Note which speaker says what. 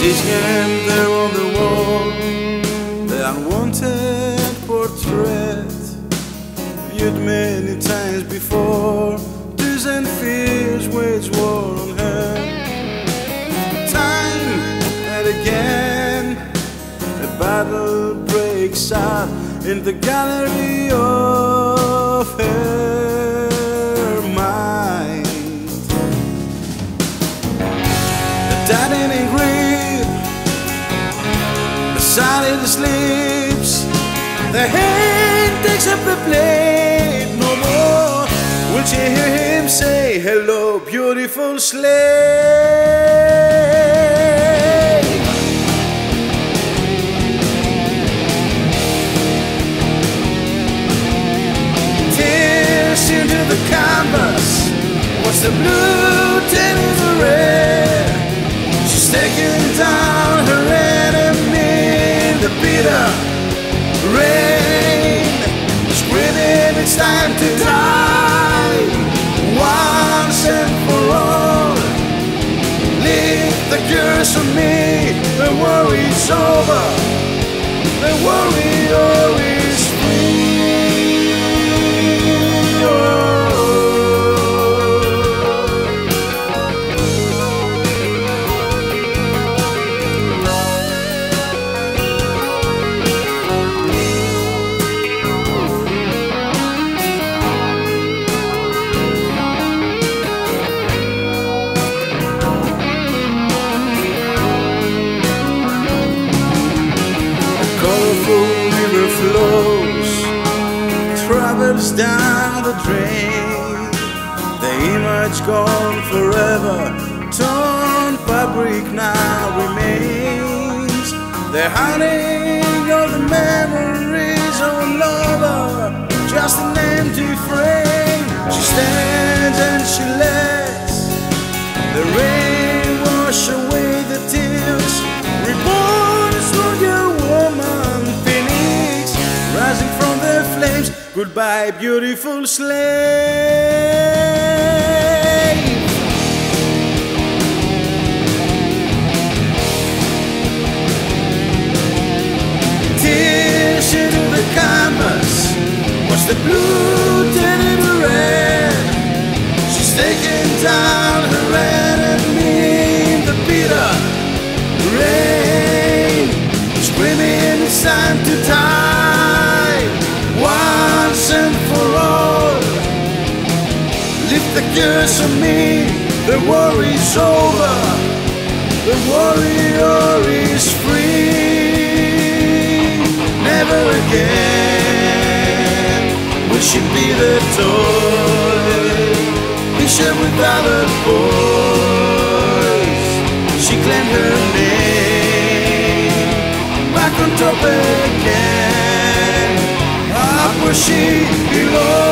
Speaker 1: His hand there on the wall, the unwanted portrait, viewed many times before. Tears and fears wage war on her. Time and again, a battle breaks out in the gallery of the sleeps, the hand takes up the blade no more. Will she hear him say, Hello, beautiful slave? tears into the canvas. What's the blue turning the red? Time to die once and for all. Leave the curse on me. The worry's over. The worry all travels down the drain. The image gone forever, torn fabric now remains. The haunting of the memories of a lover, just an empty frame. She stands flames. Goodbye, beautiful slave. Tears into the canvas. What's the blue turning to red? She's taking down her enemy, the bitter rain, screaming it's time Lift the curse on me, the worry's over, the warrior is free. Never again will she be the toy. Picture with other boys. She claimed her name. Back on top again. Up where she belongs